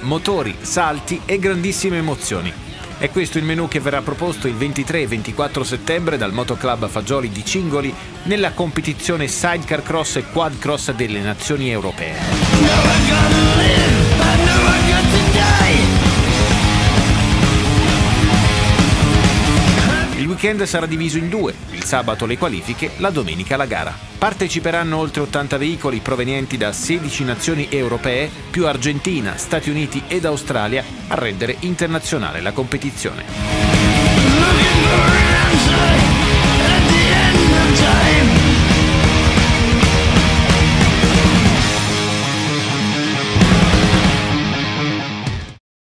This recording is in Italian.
motori, salti e grandissime emozioni. È questo il menù che verrà proposto il 23 e 24 settembre dal Motoclub Fagioli di Cingoli nella competizione Sidecar Cross e Quad Cross delle nazioni europee. Weekend sarà diviso in due, il sabato le qualifiche, la domenica la gara. Parteciperanno oltre 80 veicoli provenienti da 16 nazioni europee, più Argentina, Stati Uniti ed Australia, a rendere internazionale la competizione.